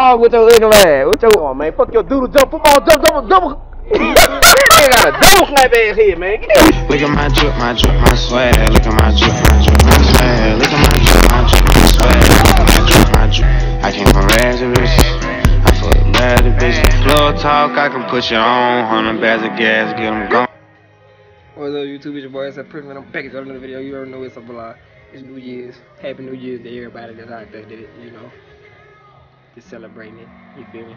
Oh, with your little ass. With your... On, man. Fuck your doodle jump, football jump, double, double. a. Look at my drip, my drip, my swag. Look at my drip, my drip, my swag. Look at my drip, my drip, my swag. Look at my drip, my drip. I came from rags to riches. I fuck bad bitches. Floor talk, I can put you on. Hundred bags of gas, get them gone. What's up, YouTube? It's your boy, it's Prince, man. I'm back at another video. You already know it's a vlog. It's New Year's. Happy New Year's to everybody that's out there that, you know, just celebrating it. You feel me?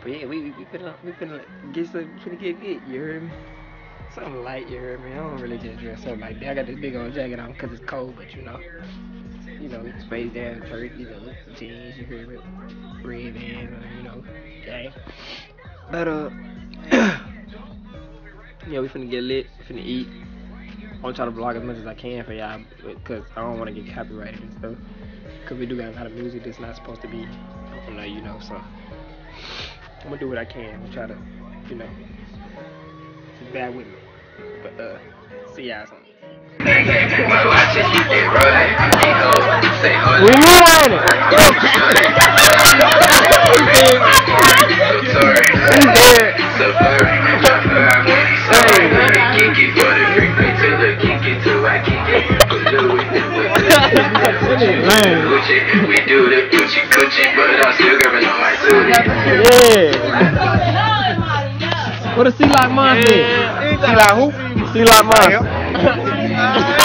But yeah, we, we, finna, we finna get some, finna get fit. You heard me? Something light, you heard me? I don't really just dress up like that. I got this big old jacket on because it's cold, but you know, you know, space down shirt, you know, jeans, you heard me? Red uh, you know, okay. But, uh, yeah, we finna get lit, we finna eat. I'm gonna try to vlog as much as I can for y'all, because I don't want to get copyrighted and stuff. Because we do got a lot of music that's not supposed to be on there, you know, so I'm gonna do what I can to try to, you know, just bear with me. But, uh, see y'all soon. We Yeah. What a sea like monster is? See like who? Sea like monster.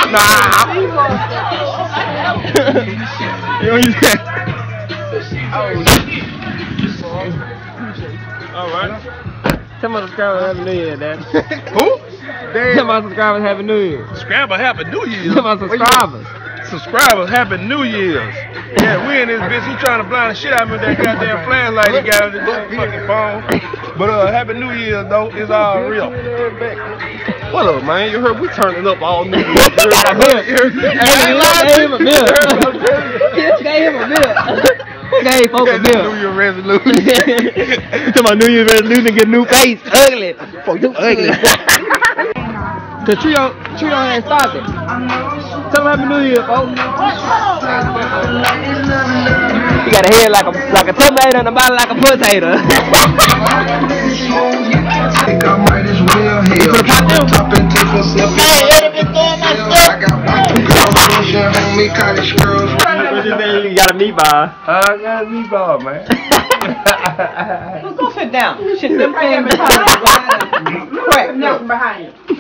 Nah. you know what you said? Alright. Tell my subscribers Happy New Year, Dad. Who? Tell Damn. my subscribers Happy New Year. Scrabble Happy New Year's. Tell my subscribers. Subscribers Happy New Year's. Yeah, we in this bitch. He trying to blind the shit out of me with that goddamn flashlight he got on his damn fucking phone. But uh, Happy New Year's though. It's all real. What up, man? You heard we turning up all New Year's. You heard about Hey, that? gave him a bill. gave him a bill. Gave folks a New. Year resolution. to my New Year's resolution, to get new face. Ugly. Fuck you ugly. The trio, trio ain't started. Tell them Happy New Year, folks. He got a head like a like a tomato and a body like a potato. Think I might as well heal. Top and take a sip. I got one conversation, homie, college girls. you got a meatball. I got a meatball, man. Go sit down. Shit, them things Correct. No, behind you.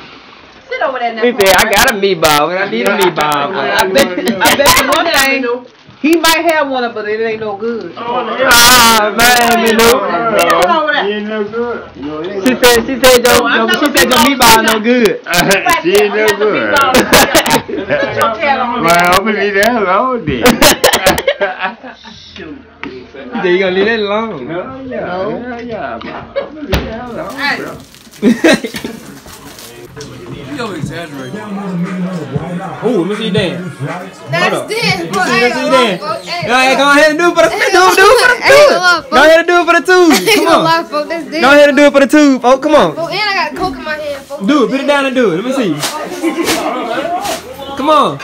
Sit over there now. He said, I got a meatball, and I need a meatball. I bet, I bet you one thing. He might have one, but it ain't no good. Ah, man, you know. Sit over there. She said, she said your, I'm your not she said your meatball. meatball no good. she ain't no good. Put your tail on Well, I'm gonna leave that alone then. He said, you gonna leave that alone. No, yeah, yeah, yeah. I'm gonna leave that alone, bro. Ooh, let me see you dance. That's this. Let me see you dance. Go ahead, go ahead and do it for the, do, it, do it for the I ain't gonna tube. Go ahead and do it for the I tube. Come on. lie, folks. That's. Go ahead and do it for the tube, folks. Come on. Oh, and I got coke in my hand, folks. Do it. Put it down and do it. Let me see. Come on.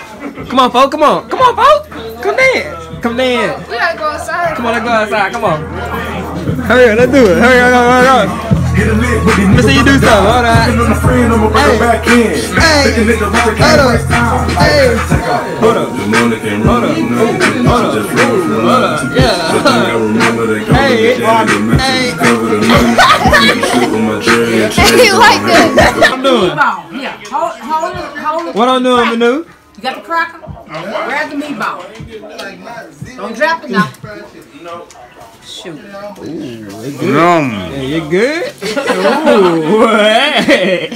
Come on, folks. Come on. Come on, folks. Come dance. Come dance. We gotta go outside. Come on, let's go outside. Come on. Hurry up, let's do it. Hurry up. Hurry up, go, go, go. Let me see you do something. Hold on. Hey. Hey. Hold on. Hey. Hold on. Hold on. Hold on. Hold on. Yeah. Hey. Hey. Hey, like that. What I'm doing? Meatball. Yeah. Hold, hold it, hold it. What I'm doing, Manu? You got the cracker? Grab the meatball. Don't drop it now. Shoot. Yum. Yeah, you good? Ooh. Hey.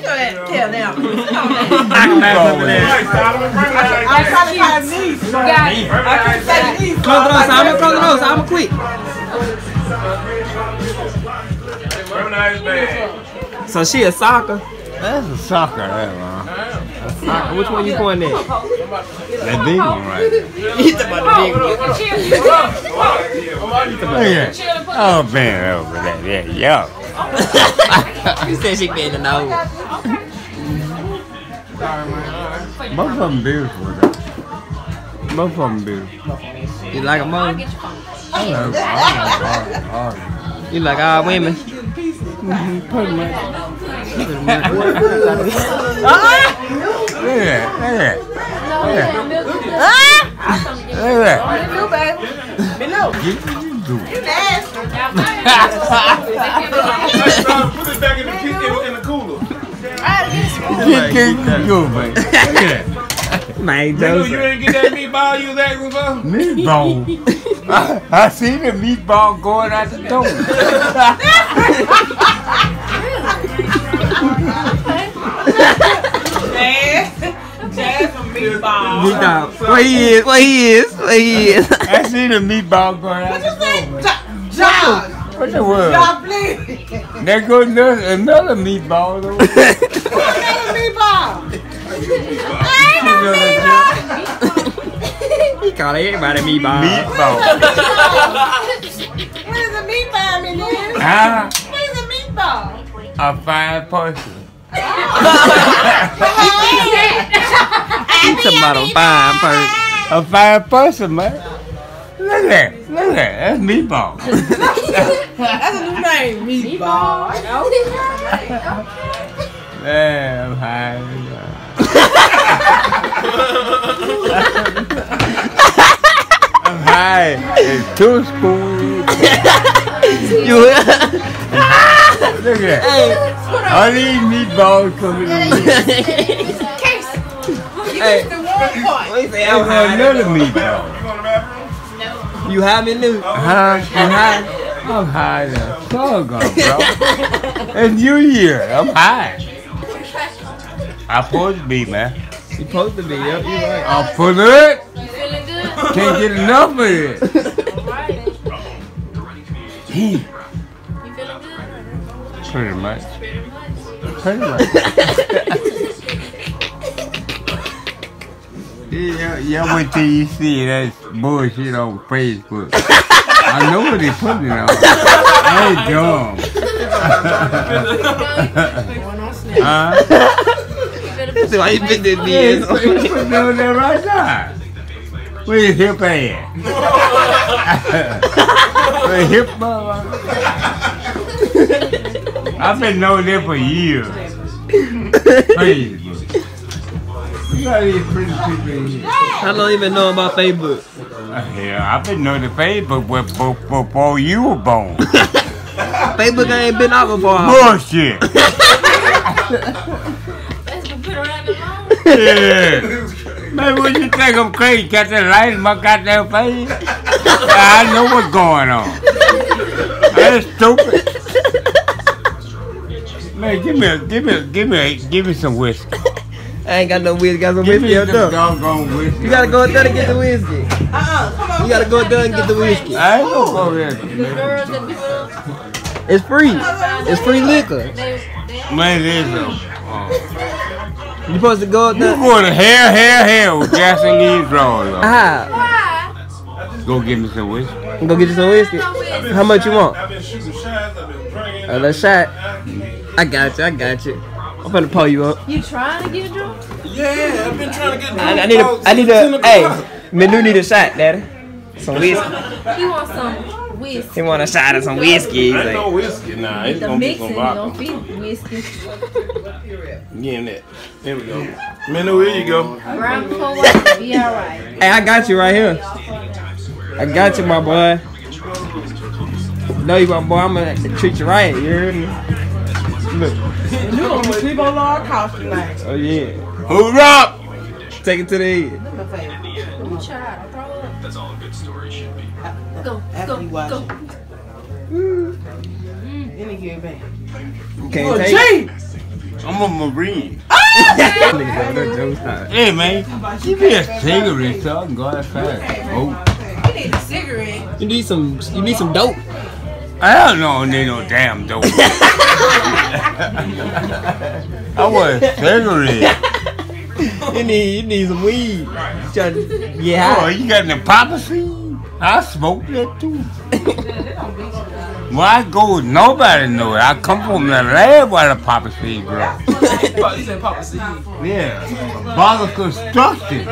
Go ahead. Tell them. I trying to find me. You got it. I can say me. Close the door, Simon. Close the door, Simon. Quick. So she a soccer? That's a sucker, that man. Soccer. Which one you pointing at? That big one right there. He's about the big one. Look. Oh, man, over there. Yeah, yo. You said she been in the. Both of them beautiful, though. Both both of them do. You like them all? I love, I love all, all. You like all women? Mhm, Pretty much. That, that. That. That. That. Man, know, you ain't get that meatball you was asking? Meatball. I, I see the meatball going out the door. Big dog. Where he is? Where he is? Where he is? I see the meatball going out the door. Josh, What's the word? Josh, please. There goes another, another meatball. Though. Meatball. he called everybody meatball. Meatball. What is a meatball, man? Huh? What is a meatball? A fine person. He talking about a fine person. A fine person, man. Look at that. Look at that. That's meatball. That's a new name, meatball. Man, I'm high. I'm high. It's two spoons. You Look at that. All these meatballs coming in. Hey, The one part. what you say? There's I'm high. another meatball. You going to the bathroom? No. You high me new? Huh? You high? I'm high now. So bro. It's New Year. I'm high. I'm supposed to be, man. You supposed to be. Yep, you right. I'm full of it. You feeling good? Can't get enough of it. Pretty much. Pretty much. Yeah, yeah, wait till you see that bullshit on Facebook. I know what they putting it on. I ain't dumb. huh? That's why you been this Yeah, years. it's putting it on there right now. Where your hip at? Where your hip motherfucker? I've been knowing that for years. Facebook. You got these pretty people in here. How long you been knowing about Facebook? Yeah, I've been knowing the Facebook before, before you were born. Facebook ain't been out before. Bullshit. Facebook put around the phone. Yeah. Man, what you think I'm crazy? Got that light in my goddamn face? I know what's going on. That's stupid. Man, give me a, give me a, give me a, give me some whiskey. I ain't got no whiskey. Got some Give whiskey me up some there. doggone whiskey. You gotta go up there to get the whiskey. Uh-uh, come on. You gotta go up there and get the whiskey. I ain't gonna go there. The girls that be with It's free. It's free liquor. they, they Man, this is a, You supposed to go up there. you there. going to hell, hell, hell with gasoline these drawers on. Ah, why? Go get me some whiskey. go get you some whiskey. How much you want? I've been shooting shots, I've been drinking. A little shot. I got you. I got you. I'm finna pull you up. You trying to get drunk? Yeah, I've been trying to get I, I need a. I need a. Hey, Menu need a shot, Daddy. Some whiskey. He wants some whiskey. He want a shot of some whiskey. He's Ain't no whiskey, nah. It's The gonna be mixing some is gonna be whiskey. Getting that. There we go. Menu, here you go. Brown before white, be alright. hey, I got you right here. I got you, my boy. No, you my boy. I'm gonna treat you right. You heard me? Look. You gonna sleep on our couch tonight. Oh yeah. Hold up! Take it to the head. You try to throw up. That's all a good story should be. Go, After go, you watch go. it. Then he get back. You can't oh, take it. I'm a Marine. Niggas over there Joe style. Hey, man, give me a cigarette so I can go outside. Oh, He need a cigarette. You need some. You need some dope. I don't know need no damn dope. I want a cigarette. You need. You need some weed. Try to get Oh, you got the poppy seed? I smoke that too. Where I go, nobody know it. I come from the lab where the poppy seed grow. You said Papa seed. Yeah, bother construction.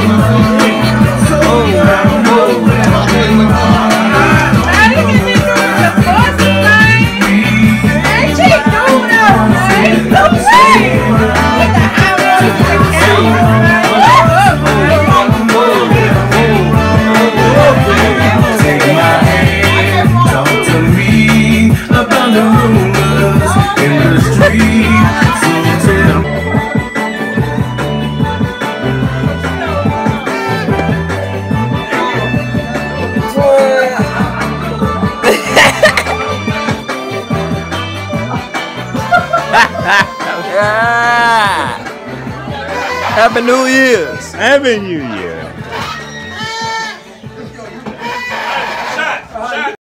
Take Happy New Year's. Happy New Year.